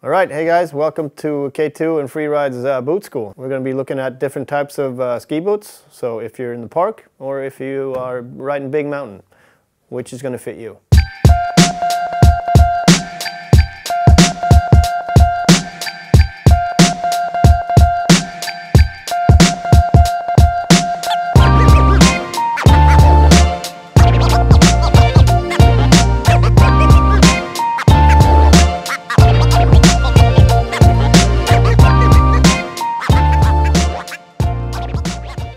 All right, hey guys, welcome to K2 and Freeride's uh, boot school. We're going to be looking at different types of uh, ski boots. So if you're in the park or if you are riding big mountain, which is going to fit you.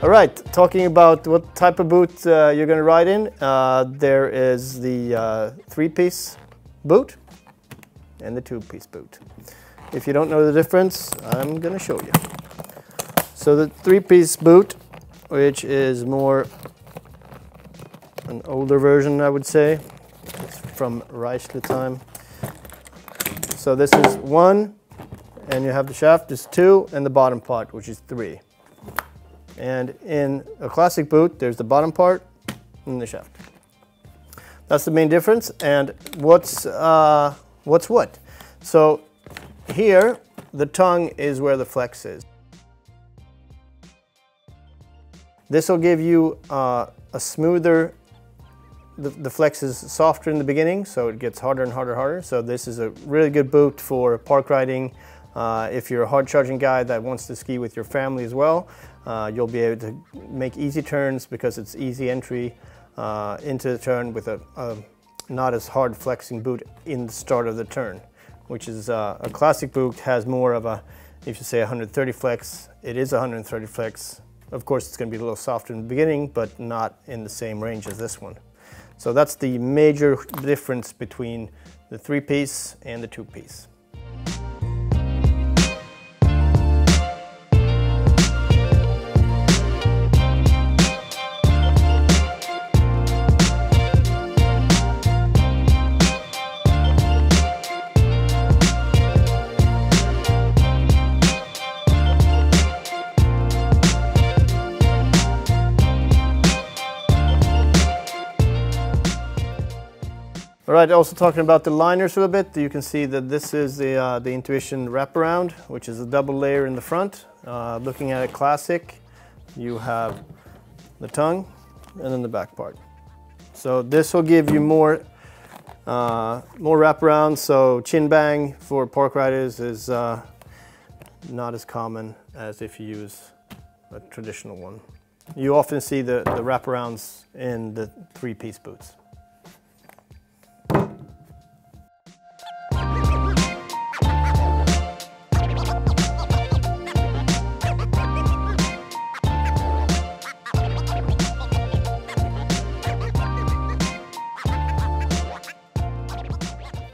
All right, talking about what type of boot uh, you're going to ride in, uh, there is the uh, three-piece boot and the two-piece boot. If you don't know the difference, I'm going to show you. So the three-piece boot, which is more an older version, I would say, it's from Raichle time. So this is one, and you have the shaft is two, and the bottom part, which is three. And in a classic boot, there's the bottom part and the shaft. That's the main difference. And what's, uh, what's what? So here, the tongue is where the flex is. This will give you uh, a smoother, the, the flex is softer in the beginning, so it gets harder and harder harder. So this is a really good boot for park riding. Uh, if you're a hard charging guy that wants to ski with your family as well, uh, you'll be able to make easy turns because it's easy entry uh, into the turn with a, a, not as hard flexing boot in the start of the turn, which is uh, a classic boot has more of a, if you say 130 flex, it is 130 flex. Of course, it's going to be a little softer in the beginning, but not in the same range as this one. So that's the major difference between the three-piece and the two-piece. All right, also talking about the liners a little bit, you can see that this is the, uh, the Intuition wraparound, which is a double layer in the front. Uh, looking at a classic, you have the tongue and then the back part. So this will give you more, uh, more wraparound, so shin bang for park riders is uh, not as common as if you use a traditional one. You often see the, the wraparounds in the three-piece boots.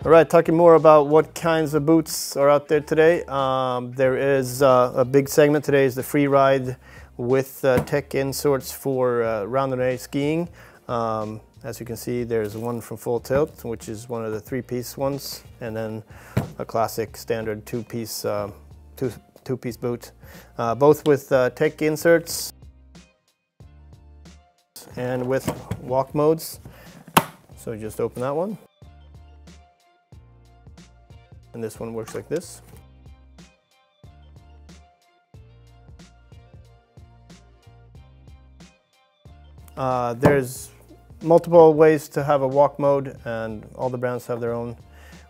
All right, talking more about what kinds of boots are out there today. Um, there is uh, a big segment today is the free ride with uh, tech inserts for uh, randonnée skiing. Um, as you can see, there's one from Full Tilt, which is one of the three-piece ones, and then a classic standard two-piece uh, two, two-piece boot, uh, both with uh, tech inserts and with walk modes. So just open that one. And this one works like this. Uh, there's multiple ways to have a walk mode and all the brands have their own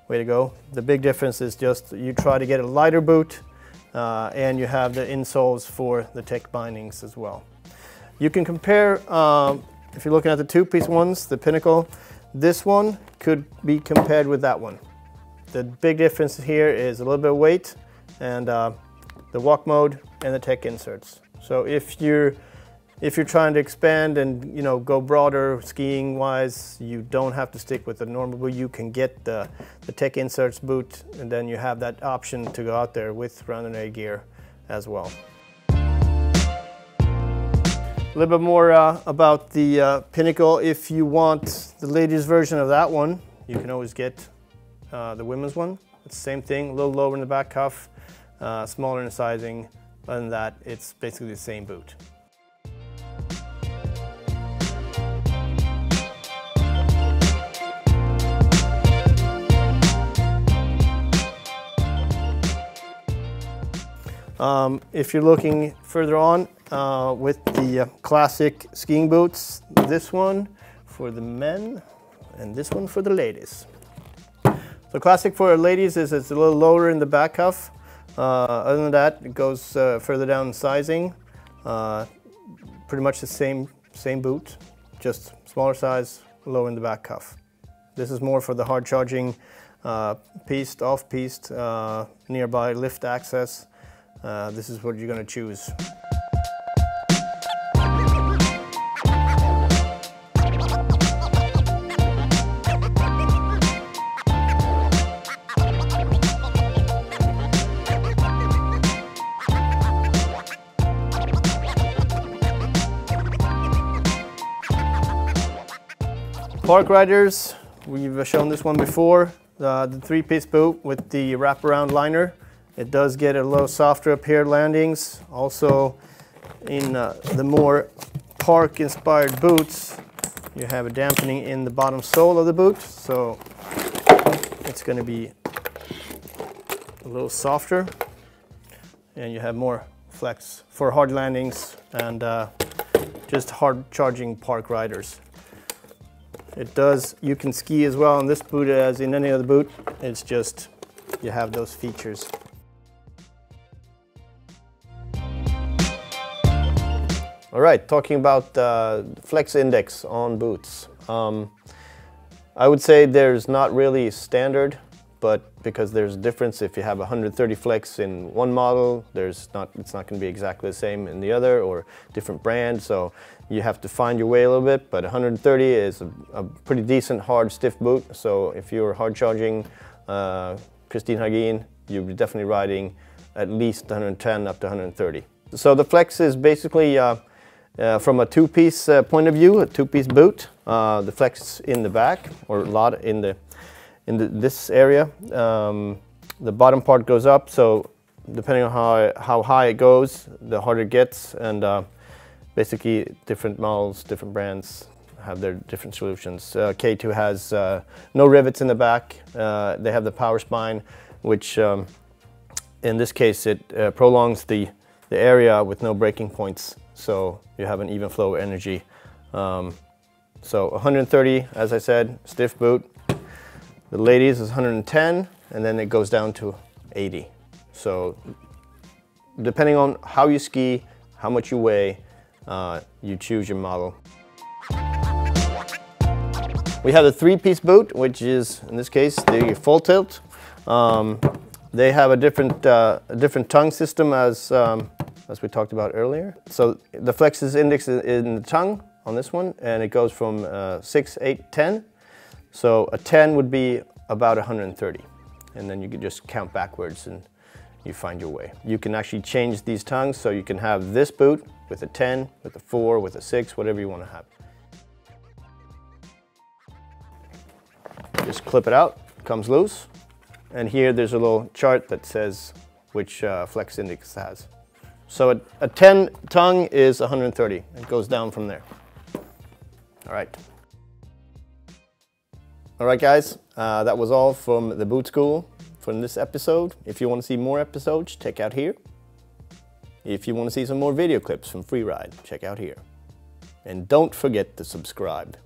way to go. The big difference is just you try to get a lighter boot uh, and you have the insoles for the tech bindings as well. You can compare, um, if you're looking at the two-piece ones, the Pinnacle, this one could be compared with that one. The big difference here is a little bit of weight and uh, the walk mode and the tech inserts. So if you're if you're trying to expand and you know go broader skiing wise, you don't have to stick with the normal boot. You can get the, the tech inserts boot and then you have that option to go out there with randonnée gear as well. A little bit more uh, about the uh, Pinnacle. If you want the latest version of that one, you can always get uh, the women's one. It's the same thing, a little lower in the back cuff, uh, smaller in sizing. Other than that, it's basically the same boot. Um, if you're looking further on uh, with the uh, classic skiing boots, this one for the men and this one for the ladies. So classic for ladies is it's a little lower in the back cuff. Uh, other than that, it goes uh, further down in sizing. Uh, pretty much the same, same boot, just smaller size, low in the back cuff. This is more for the hard charging uh, piste, off piste, uh, nearby lift access. Uh, this is what you're going to choose. Park Riders, we've shown this one before. Uh, the three-piece boot with the wraparound liner. It does get a little softer up here landings. Also, in uh, the more park-inspired boots, you have a dampening in the bottom sole of the boot, so it's going to be a little softer, and you have more flex for hard landings and uh, just hard charging park riders. It does, you can ski as well in this boot as in any other boot. It's just, you have those features. All right, talking about uh, flex index on boots. Um, I would say there's not really standard but because there's a difference if you have 130 flex in one model, there's not, it's not going to be exactly the same in the other or different brand, so you have to find your way a little bit, but 130 is a, a pretty decent hard stiff boot, so if you're hard charging uh, Christine Hagin, you'll be definitely riding at least 110 up to 130. So the flex is basically uh, uh, from a two-piece uh, point of view, a two-piece boot. Uh, the flex in the back, or a lot in the in the, this area. Um, the bottom part goes up, so depending on how, how high it goes, the harder it gets, and uh, basically different models, different brands have their different solutions. Uh, K2 has uh, no rivets in the back. Uh, they have the power spine, which um, in this case it uh, prolongs the, the area with no breaking points, so you have an even flow of energy. Um, so 130, as I said, stiff boot, the ladies is 110 and then it goes down to 80. So depending on how you ski, how much you weigh, uh, you choose your model. We have the three-piece boot, which is, in this case, the full tilt. Um, they have a different, uh, a different tongue system as, um, as we talked about earlier. So the flex is indexed in the tongue on this one, and it goes from uh, 6, 8, 10 so a 10 would be about 130. And then you could just count backwards and you find your way. You can actually change these tongues so you can have this boot with a 10, with a 4, with a 6, whatever you want to have. Just clip it out, comes loose. And here there's a little chart that says which uh, flex index has. So a, a 10 tongue is 130. It goes down from there. All right. All right, guys, uh, that was all from the Boot School from this episode. If you want to see more episodes, check out here. If you want to see some more video clips from Freeride, check out here. And don't forget to subscribe.